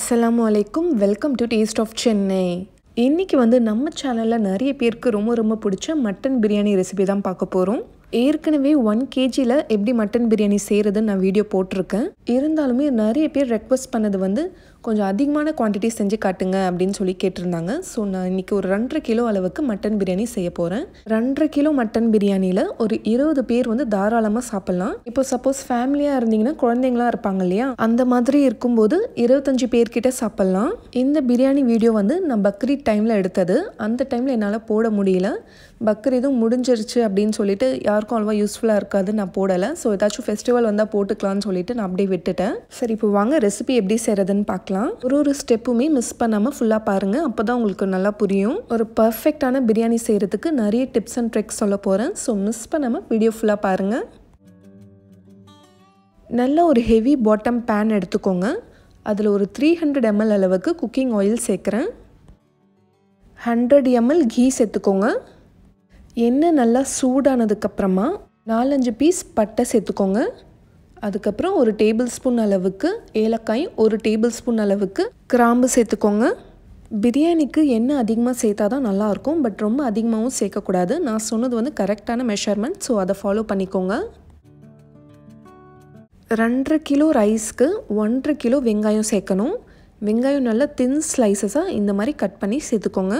அஸ்ஸலாமு அலைக்கும் welcome to taste of Chennai இன்றைக்கி வந்து நம்ம சேனலில் நிறைய பேருக்கு ரொம்ப ரொம்ப பிடிச்ச மட்டன் பிரியாணி ரெசிபி தான் பார்க்க போகிறோம் ஏற்கனவே ஒன் கேஜியில் எப்படி மட்டன் பிரியாணி செய்கிறதுன்னு நான் வீடியோ போட்டிருக்கேன். இருந்தாலுமே நிறைய பேர் ரெக்வஸ்ட் பண்ணது வந்து கொஞ்சம் அதிகமான குவான்டிட்டி செஞ்சு காட்டுங்க அப்படின்னு சொல்லி கேட்டிருந்தாங்க. ஸோ நான் இன்றைக்கி ஒரு ரெண்டரை கிலோ அளவுக்கு மட்டன் பிரியாணி செய்ய போகிறேன் ரெண்டரை கிலோ மட்டன் பிரியாணியில் ஒரு இருபது பேர் வந்து தாராளமாக சாப்பிட்லாம். இப்போ சப்போஸ் ஃபேமிலியாக இருந்தீங்கன்னா குழந்தைங்களாம் இருப்பாங்க இல்லையா? அந்த மாதிரி இருக்கும்போது இருபத்தஞ்சு பேர்கிட்ட சாப்பிட்லாம். இந்த பிரியாணி வீடியோ வந்து நான் பக்ரீத் டைமில் எடுத்தது. அந்த டைமில் என்னால் போட முடியல. பக்ரீதும் முடிஞ்சிருச்சு அப்படின்னு சொல்லிட்டு யாருக்கும் அவ்வளோவா யூஸ்ஃபுல்லாக இருக்காது நான் போடலை. ஸோ ஏதாச்சும் ஃபெஸ்டிவல் வந்தால் போட்டுக்கலாம்னு சொல்லிட்டு நான் அப்படியே விட்டுட்டேன். சரி இப்போ வாங்க ரெசிபி எப்படி செய்கிறதுன்னு பார்க்கலாம் ஒரு ஒரு ஸ்டெப்புமே மிஸ் பண்ணாமல் ஃபுல்லாக பாருங்கள் அப்போ தான் உங்களுக்கு நல்லா புரியும். ஒரு பர்ஃபெக்டான பிரியாணி செய்கிறதுக்கு நிறைய டிப்ஸ் அண்ட் ட்ரிக்ஸ் சொல்ல போகிறேன் ஸோ மிஸ் பண்ணாமல் வீடியோ ஃபுல்லாக பாருங்கள் நல்ல ஒரு ஹெவி பாட்டம் பேன் எடுத்துக்கோங்க. அதில் ஒரு த்ரீ ஹண்ட்ரட் எம்எல் அளவுக்கு குக்கிங் ஆயில் சேர்க்குறேன். ஹண்ட்ரட் எம்எல் கீ சேர்த்துக்கோங்க. எண்ணெய் நல்லா சூடானதுக்கப்புறமா நாலஞ்சு பீஸ் பட்டை சேர்த்துக்கோங்க. அதுக்கப்புறம் ஒரு டேபிள் ஸ்பூன் அளவுக்கு ஏலக்காய் ஒரு டேபிள் ஸ்பூன் அளவுக்கு கிராம்பு சேர்த்துக்கோங்க. பிரியாணிக்கு எண்ணெய் அதிகமாக சேர்த்தா தான் நல்லாயிருக்கும் பட் ரொம்ப அதிகமாகவும் சேர்க்கக்கூடாது. நான் சொன்னது வந்து கரெக்டான மெஷர்மெண்ட் ஸோ அதை ஃபாலோ பண்ணிக்கோங்க. ரெண்டரை கிலோ ரைஸ்க்கு ஒன்றரை கிலோ வெங்காயம் சேர்க்கணும். வெங்காயம் நல்லா தின் ஸ்லைசஸாக இந்த மாதிரி கட் பண்ணி சேர்த்துக்கோங்க.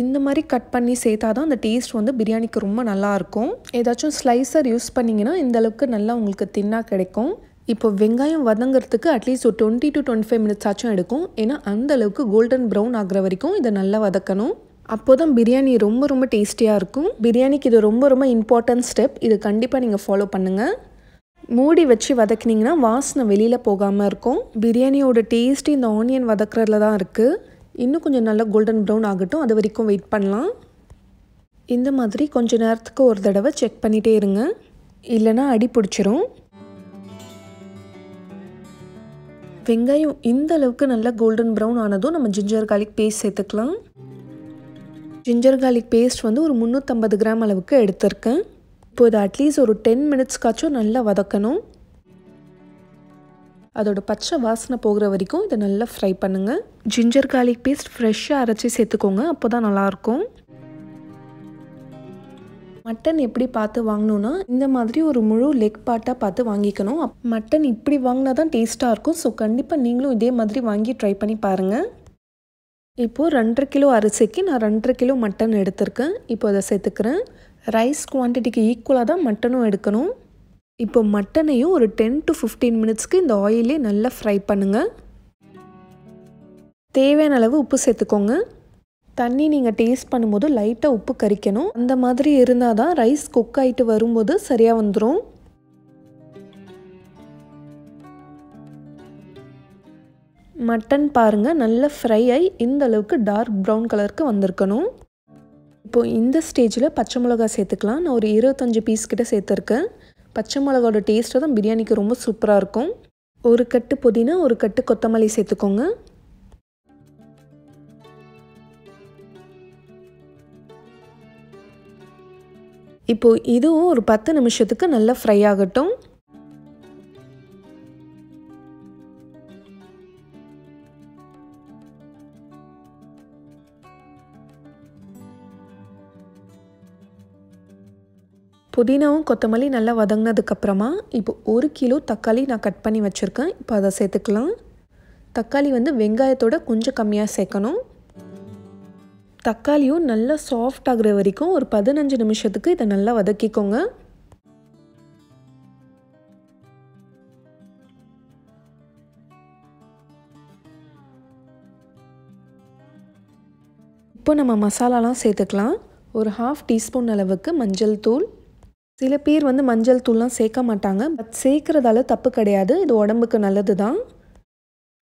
இந்த மாதிரி கட் பண்ணி சேர்த்தா தான் அந்த டேஸ்ட் வந்து பிரியாணிக்கு ரொம்ப நல்லாயிருக்கும் ஏதாச்சும் ஸ்லைசர் யூஸ் பண்ணிங்கன்னா இந்தளவுக்கு நல்லா உங்களுக்கு தின்னாக கிடைக்கும். இப்போ வெங்காயம் வதங்கிறதுக்கு அட்லீஸ்ட் ஒரு twenty to twenty five minutes ஆச்சும் எடுக்கும். ஏன்னா அந்த அளவுக்கு கோல்டன் ப்ரௌன் ஆகிற வரைக்கும் இதை நல்லா வதக்கணும். அப்போ தான் பிரியாணி ரொம்ப ரொம்ப டேஸ்டியாக இருக்கும். பிரியாணிக்கு இது ரொம்ப ரொம்ப இம்பார்ட்டன்ட் ஸ்டெப் இது கண்டிப்பாக நீங்கள் ஃபாலோ பண்ணுங்கள் மூடி வச்சு வதக்கினீங்கன்னா வாசனை வெளியில் போகாமல் இருக்கும். பிரியாணியோட டேஸ்ட் இந்த ஆனியன் வதக்குறதுல தான் இருக்குது இன்னும் கொஞ்சம் நல்லா கோல்டன் ப்ரௌன் ஆகட்டும் அது வரைக்கும் வெயிட் பண்ணலாம். இந்த மாதிரி கொஞ்ச நேரத்துக்கு ஒரு தடவை செக் பண்ணிகிட்டே இருங்க. இல்லைனா அடி பிடிச்சிரும். வெங்காயம் இந்த அளவுக்கு நல்லா கோல்டன் ப்ரௌன் ஆனதும் நம்ம ஜிஞ்சர் கார்லிக் பேஸ்ட் சேர்த்துக்கலாம். ஜிஞ்சர் கார்லிக் பேஸ்ட் வந்து ஒரு முந்நூற்றம்பது கிராம் அளவுக்கு எடுத்திருக்கேன். இப்போ இது அட்லீஸ்ட் ஒரு டென் மினிட்ஸ்க்காச்சும் நல்லா வதக்கணும். அதோட பச்சை வாசனை போகிற வரைக்கும் இதை நல்லா ஃப்ரை பண்ணுங்கள் ஜிஞ்சர் கார்லிக் பேஸ்ட் ஃப்ரெஷ்ஷாக அரைச்சி சேர்த்துக்கோங்க அப்போ தான் நல்லாயிருக்கும். மட்டன் எப்படி பார்த்து வாங்கணுன்னா இந்த மாதிரி ஒரு முழு லெக் பார்ட்டாக பார்த்து வாங்கிக்கணும். மட்டன் இப்படி வாங்கினா தான் டேஸ்ட்டாக இருக்கும். ஸோ கண்டிப்பாக நீங்களும் இதே மாதிரி வாங்கி ட்ரை பண்ணி பாருங்கள் இப்போது ரெண்டரை கிலோ அரிசிக்கு நான் ரெண்டரை கிலோ மட்டன் எடுத்திருக்கேன். இப்போ அதை சேர்த்துக்கிறேன். ரைஸ் குவான்டிட்டிக்கு ஈக்குவலாக தான் மட்டனும் எடுக்கணும். இப்போ மட்டனையும் ஒரு டென் டு ஃபிஃப்டீன் மினிட்ஸ்க்கு இந்த ஆயிலே நல்லா ஃப்ரை பண்ணுங்கள் தேவையான அளவு உப்பு சேர்த்துக்கோங்க. தண்ணி நீங்கள் டேஸ்ட் பண்ணும்போது லைட்டாக உப்பு கறிக்கணும் அந்த மாதிரி இருந்தால் தான் ரைஸ் குக் ஆகிட்டு வரும்போது சரியாக வந்துடும் மட்டன் பாருங்கள் நல்லா ஃப்ரை ஆகி இந்த அளவுக்கு டார்க் ப்ரௌன் கலருக்கு வந்திருக்கணும். இப்போது இந்த ஸ்டேஜில் பச்சை மிளகா சேர்த்துக்கலாம். நான் ஒரு இருபத்தஞ்சி பீஸ் கிட்ட சேர்த்துருக்கேன். பச்சை மிளகாவோட டேஸ்ட்டு தான் பிரியாணிக்கு ரொம்ப சூப்பராக இருக்கும். ஒரு கட்டு புதினா ஒரு கட்டு கொத்தமல்லி சேர்த்துக்கோங்க. இப்போது இதுவும் ஒரு பத்து நிமிஷத்துக்கு நல்லா ஃப்ரை ஆகட்டும். புதினாவும் கொத்தமல்லி நல்லா வதங்கினதுக்கப்புறமா இப்போ ஒரு கிலோ தக்காளி நான் கட் பண்ணி வச்சுருக்கேன். இப்போ அதை சேர்த்துக்கலாம். தக்காளி வந்து வெங்காயத்தோட கொஞ்சம் கம்மியாக சேர்க்கணும். தக்காளியும் நல்லா சாஃப்ட் ஆகிற வரைக்கும் ஒரு பதினஞ்சு நிமிஷத்துக்கு இதை நல்லா வதக்கிக்கோங்க. இப்போ நம்ம மசாலாலாம் சேர்த்துக்கலாம். ஒரு ஹாஃப் டீஸ்பூன் அளவுக்கு மஞ்சள் தூள். சில பேர் வந்து மஞ்சள் தூள்லாம் சேர்க்க மாட்டாங்க. பட் சேர்க்குறதால தப்பு கிடையாது. இது உடம்புக்கு நல்லது தான்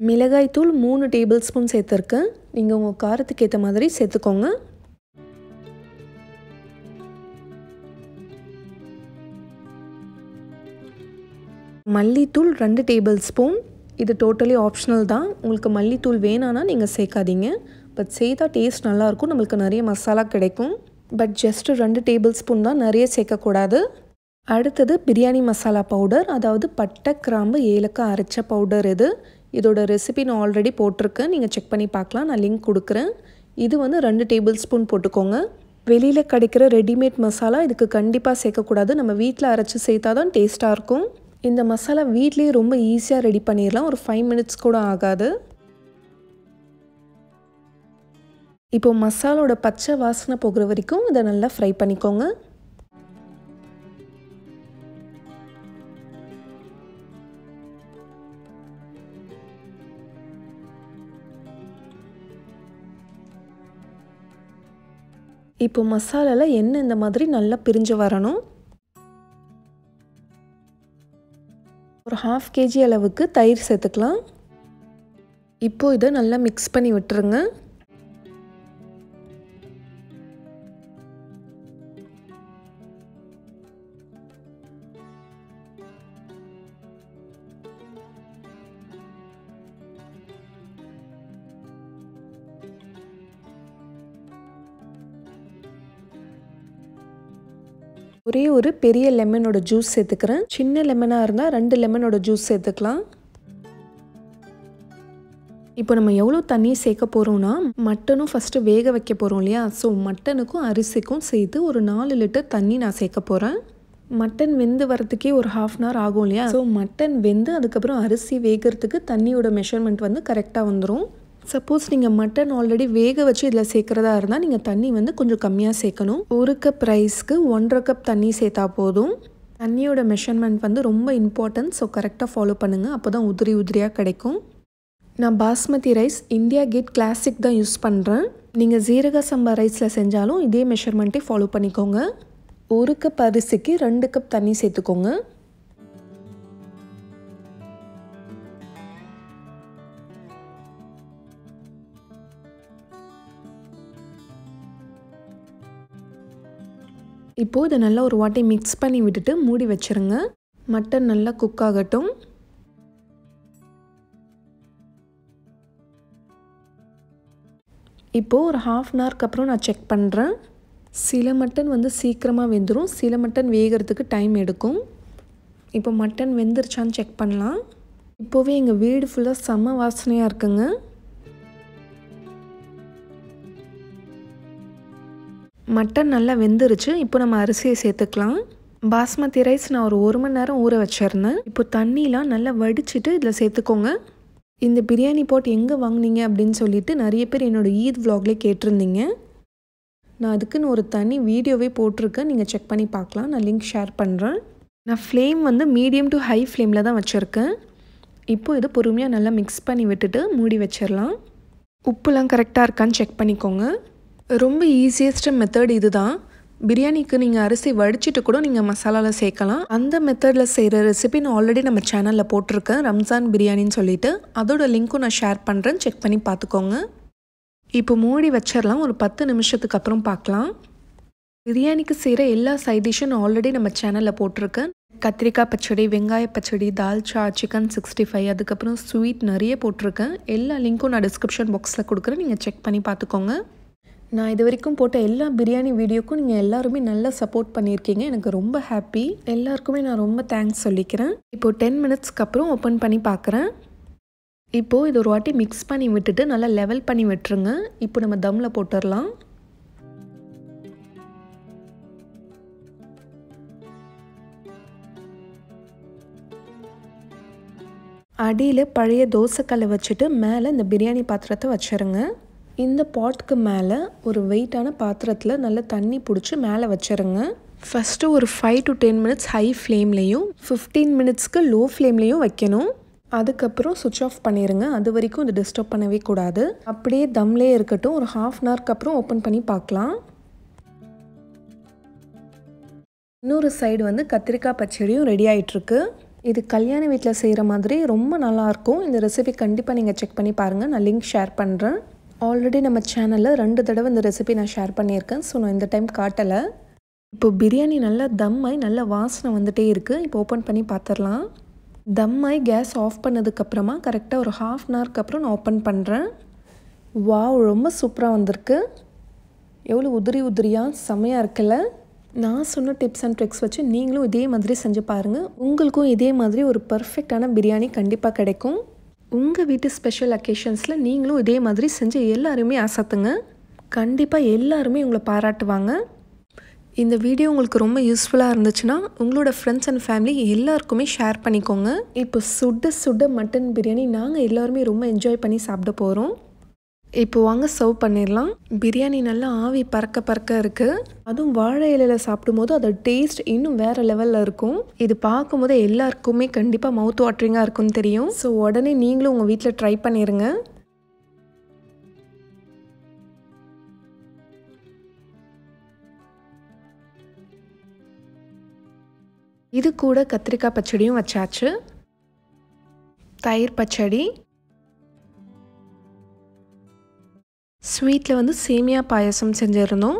மிளகாய் தூள் மூணு டேபிள் ஸ்பூன் சேர்த்துருக்கேன். நீங்கள் உங்கள் காரத்துக்கு ஏற்ற மாதிரி சேர்த்துக்கோங்க. மல்லித்தூள் ரெண்டு டேபிள் ஸ்பூன். இது டோட்டலி ஆப்ஷனல் தான். உங்களுக்கு மல்லித்தூள் வேணான்னா நீங்கள் சேர்க்காதீங்க. பட் சேர்த்தா டேஸ்ட் நல்லாயிருக்கும் நம்மளுக்கு நிறைய மசாலா கிடைக்கும். பட் ஜஸ்ட்டு ரெண்டு டேபிள் ஸ்பூன் தான் நிறைய சேர்க்கக்கூடாது. அடுத்தது பிரியாணி மசாலா பவுடர் அதாவது பட்டை கிராம்பு ஏலக்காய் அரைச்ச பவுடர் இது. இதோட ரெசிபி நான் ஆல்ரெடி போட்டிருக்கேன். நீங்கள் செக் பண்ணி பார்க்கலாம். நான் லிங்க் கொடுக்குறேன். இது வந்து ரெண்டு டேபிள் ஸ்பூன் போட்டுக்கோங்க. வெளியில் கிடைக்கிற ரெடிமேட் மசாலா இதுக்கு கண்டிப்பாக சேர்க்கக்கூடாது. நம்ம வீட்டில் அரைச்சி சேர்த்தா தான் டேஸ்ட்டாக இருக்கும். இந்த மசாலா வீட்லேயே ரொம்ப ஈஸியாக ரெடி பண்ணிடலாம். ஒரு ஃபைவ் மினிட்ஸ் கூட ஆகாது. இப்போ மசாலோட பச்சை வாசனை போகிற வரைக்கும் இதை நல்லா ஃப்ரை பண்ணிக்கோங்க. இப்போ மசாலாவில் எண்ணெய் இந்த மாதிரி நல்லா பிரிஞ்சு வரணும். ஒரு ஹாஃப் கேஜி அளவுக்கு தயிர் சேர்த்துக்கலாம். இப்போது இதை நல்லா மிக்ஸ் பண்ணி விட்டுருங்க. ஒரே ஒரு பெரிய லெமனோட ஜூஸ் சேர்த்துக்கிறேன். சின்ன லெமனாக இருந்தால் ரெண்டு லெமனோட ஜூஸ் சேர்த்துக்கலாம். இப்போ நம்ம எவ்வளோ தண்ணி சேர்க்க போகிறோம்னா மட்டனும் ஃபஸ்ட்டு வேக வைக்க போகிறோம் இல்லையா? ஸோ மட்டனுக்கும் அரிசிக்கும் சேர்த்து ஒரு நாலு லிட்டர் தண்ணி நான் சேர்க்க போகிறேன் மட்டன் வெந்து வரத்துக்கே ஒரு ஹாஃப் அன் ஹவர் ஆகும் இல்லையா? ஸோ மட்டன் வெந்து அதுக்கப்புறம் அரிசி வேகிறதுக்கு தண்ணியோட மெஷர்மெண்ட் வந்து கரெக்டாக வந்துடும் சப்போஸ் நீங்கள் மட்டன் ஆல்ரெடி வேக வச்சு இதில் சேர்க்குறதா இருந்தால் நீங்கள் தண்ணி வந்து கொஞ்சம் கம்மியாக சேர்க்கணும். ஒரு கப் ரைஸ்க்கு ஒன்றரை கப் தண்ணி சேர்த்தா போதும். தண்ணியோட மெஷர்மெண்ட் வந்து ரொம்ப இம்பார்ட்டன்ட் ஸோ கரெக்டாக ஃபாலோ பண்ணுங்கள் அப்போ தான் உதிரி உதிரியாக கிடைக்கும். நான் basmati rice India Gate classic தான் யூஸ் பண்ணுறேன் நீங்கள் ஜீரக சம்பா ரைஸில் செஞ்சாலும் இதே மெஷர்மெண்ட்டே ஃபாலோ பண்ணிக்கோங்க. ஒரு கப் அரிசிக்கு ரெண்டு கப் தண்ணி சேர்த்துக்கோங்க. இப்போது இதை நல்லா ஒரு வாட்டி மிக்ஸ் பண்ணி விட்டுட்டு மூடி வச்சுருங்க. மட்டன் நல்லா குக் ஆகட்டும். இப்போது ஒரு ஹாஃப் அன் ஹவருக்கு அப்புறம் நான் செக் பண்ணுறேன் சில மட்டன் வந்து சீக்கிரமாக வெந்துடும் சில மட்டன் வேகிறதுக்கு டைம் எடுக்கும். இப்போ மட்டன் வெந்துருச்சான்னு செக் பண்ணலாம். இப்போவே எங்கள் வீடு ஃபுல்லாக செம்ம வாசனையாக இருக்குங்க. மட்டன் நல்லா வெந்துருச்சு. இப்போ நம்ம அரிசியை சேர்த்துக்கலாம். பாஸ்மதி ரைஸ் நான் ஒரு ஒரு மணி நேரம் ஊற வச்சிருந்தேன். இப்போ தண்ணிலாம் நல்லா வடிச்சிட்டு இதில் சேர்த்துக்கோங்க. இந்த பிரியாணி போட்டு எங்கே வாங்கினீங்க அப்படின்னு சொல்லிட்டு நிறைய பேர் என்னோடய ஈத் விலாக்லேயே கேட்டிருந்தீங்க. நான் அதுக்குன்னு ஒரு தனி வீடியோவே போட்டிருக்கேன். நீங்கள் செக் பண்ணி பார்க்கலாம். நான் லிங்க் ஷேர் பண்ணுறேன். நான் ஃப்ளேம் வந்து மீடியம் டு ஹை ஃப்ளேமில் தான் வச்சுருக்கேன். இப்போ இது பொறுமையாக நல்லா மிக்ஸ் பண்ணி விட்டுட்டு மூடி வச்சிடலாம். உப்புலாம் கரெக்டாக இருக்கான்னு செக் பண்ணிக்கோங்க. ரொம்ப ஈஸியஸ்ட் மெத்தட் இது தான் பிரியாணிக்கு நீங்கள் அரிசி வடிச்சிட்டு கூட நீங்கள் மசாலாவில் சேர்க்கலாம். அந்த மெத்தடில் செய்கிற ரெசிபி நான் ஆல்ரெடி நம்ம சேனலில் போட்டிருக்கேன். ரம்ஜான் பிரியாணின்னு சொல்லிட்டு. அதோட லிங்க்கும் நான் ஷேர் பண்ணுறேன் செக் பண்ணி பார்த்துக்கோங்க. இப்போ மூடி வச்சிடலாம் ஒரு பத்து நிமிஷத்துக்கு அப்புறம் பார்க்கலாம். பிரியாணிக்கு செய்கிற எல்லா சைட் டிஷ்ஷும் ஆல்ரெடி நம்ம சேனலில் போட்டிருக்கேன். கத்திரிக்காய் பச்சடி வெங்காய பச்சடி தால்ச்சா சிக்கன் சிக்ஸ்டி ஃபைவ் அதுக்கப்புறம் ஸ்வீட் நிறைய போட்டிருக்கேன். எல்லா லிங்க்கும் நான் டிஸ்கிரிப்ஷன் பாக்ஸில் கொடுக்குறேன். நீங்கள் செக் பண்ணி பார்த்துக்கோங்க. நான் இது வரைக்கும் போட்ட எல்லா பிரியாணி வீடியோக்கும் நீங்கள் எல்லாருமே நல்லா சப்போர்ட் பண்ணியிருக்கீங்க. எனக்கு ரொம்ப ஹாப்பி எல்லாருக்குமே நான் ரொம்ப தேங்க்ஸ் சொல்லிக்கிறேன். இப்போது டென் மினிட்ஸ்க்கு அப்புறம் ஓப்பன் பண்ணி பார்க்குறேன் இப்போது இது ஒரு வாட்டி மிக்ஸ் பண்ணி விட்டுட்டு நல்லா லெவல் பண்ணி விட்டுருங்க. இப்போ நம்ம தம்மில் போட்டுடலாம் அடியில் பழைய தோசைக்கல்லை வச்சுட்டு மேலே இந்த பிரியாணி பாத்திரத்தை வச்சுருங்க. இந்த பாட்க்கு மேலே ஒரு வெயிட்டான பாத்திரத்தில் நல்லா தண்ணி பிடிச்சி மேலே வச்சுருங்க. ஃபஸ்ட்டு ஒரு five to ten minutes high ஃப்ளேம்லேயும் fifteen மினிட்ஸ்க்கு லோ ஃப்ளேம்லேயும் வைக்கணும். அதுக்கப்புறம் சுவிட்ச் ஆஃப் பண்ணிடுங்க அது வரைக்கும் இது டிஸ்டர்ப் பண்ணவே கூடாது. அப்படியே தம்லேயே இருக்கட்டும். ஒரு ஹாஃப் அன் ஹவர்க்கு அப்புறம் ஓப்பன் பண்ணி பார்க்கலாம். இன்னொரு சைடு வந்து கத்திரிக்காய் பச்சடியும் ரெடி ஆகிட்டுருக்கு இது கல்யாண வீட்டில் செய்கிற மாதிரி ரொம்ப நல்லாயிருக்கும் இந்த ரெசிபி கண்டிப்பாக நீங்கள் செக் பண்ணி பாருங்கள் நான் லிங்க் ஷேர் பண்ணுறேன் ஆல்ரெடி நம்ம சேனலில் ரெண்டு தடவை இந்த ரெசிபி நான் ஷேர் பண்ணியிருக்கேன். ஸோ நான் இந்த டைம் காட்டலை. இப்போ பிரியாணி நல்லா தம்மாய் நல்ல வாசனை வந்துகிட்டே இருக்குது இப்போ ஓப்பன் பண்ணி பார்த்துடலாம் தம்மாய் கேஸ் ஆஃப் பண்ணதுக்கப்புறமா கரெக்டாக ஒரு ஹாஃப் அன் ஹவருக்கு அப்புறம் நான் ஓப்பன் பண்ணுறேன் வாவ் ரொம்ப சூப்பராக வந்திருக்கு. எவ்வளோ உதிரி உதிரியாக செம்மையாக இருக்குல்ல. நான் சொன்ன டிப்ஸ் அண்ட் ட்ரிக்ஸ் வச்சு நீங்களும் இதே மாதிரி செஞ்சு பாருங்கள் உங்களுக்கும் இதே மாதிரி ஒரு பர்ஃபெக்டான பிரியாணி கண்டிப்பாக கிடைக்கும். உங்கள் வீட்டு ஸ்பெஷல் அக்கேஷன்ஸில் நீங்களும் இதே மாதிரி செஞ்சு எல்லாருமே அசத்துங்க கண்டிப்பாக எல்லாருமே உங்களை பாராட்டுவாங்க. இந்த வீடியோ உங்களுக்கு ரொம்ப யூஸ்ஃபுல்லாக இருந்துச்சுன்னா உங்களோட ஃப்ரெண்ட்ஸ் அண்ட் ஃபேமிலி எல்லாருக்குமே ஷேர் பண்ணிக்கோங்க. இப்போ சுட சுட மட்டன் பிரியாணி நாங்கள் எல்லாருமே ரொம்ப என்ஜாய் பண்ணி சாப்பிட போகிறோம் இப்போ வாங்க சர்வ் பண்ணிடலாம். பிரியாணி நல்லா ஆவி பறக்க பறக்க இருக்குது அதுவும் வாழை இலையில் சாப்பிடும்போது அதோட டேஸ்ட் இன்னும் வேறு லெவலில் இருக்கும். இது பார்க்கும்போது எல்லாருக்குமே கண்டிப்பாக மவுத் வாட்ரிங்காக இருக்கும்னு தெரியும். ஸோ உடனே நீங்களும் உங்கள் வீட்டில் ட்ரை பண்ணிடுங்க இது கூட கத்திரிக்காய் பச்சடியும் வச்சாச்சு. தயிர் பச்சடி. ஸ்வீட்டில் வந்து சேமியா பாயசம் செஞ்சுருந்தோம்.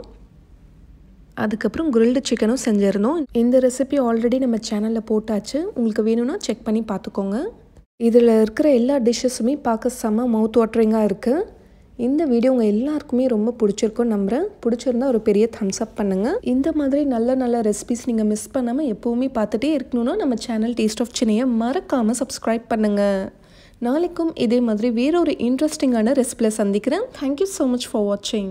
அதுக்கப்புறம் குரில்டு சிக்கனும் செஞ்சுருந்தோம். இந்த ரெசிபி ஆல்ரெடி நம்ம சேனலில் போட்டாச்சு. உங்களுக்கு வேணும்னா செக் பண்ணி பார்த்துக்கோங்க. இதில் இருக்கிற எல்லா டிஷ்ஷஸுமே பார்க்க செம்ம மவுத் வாட்டரிங்காக இருக்குது இந்த வீடியோ உங்கள் எல்லாருக்குமே ரொம்ப பிடிச்சிருக்கும் நம்புகிறேன் பிடிச்சிருந்தா ஒரு பெரிய தம்ஸ் அப் பண்ணுங்கள் இந்த மாதிரி நல்ல நல்ல ரெசிபிஸ் நீங்கள் மிஸ் பண்ணாமல் எப்போவுமே பார்த்துட்டே இருக்கணும்னா நம்ம சேனல் டேஸ்ட் ஆஃப் சென்னையை மறக்காமல் சப்ஸ்கிரைப் பண்ணுங்கள் நாளைக்கும் இதே மாதிரி வேறொரு இன்ட்ரெஸ்டிங்கான ரெசிபியில் சந்திக்கிறேன். தேங்க்யூ ஸோ மச் ஃபார் வாட்சிங்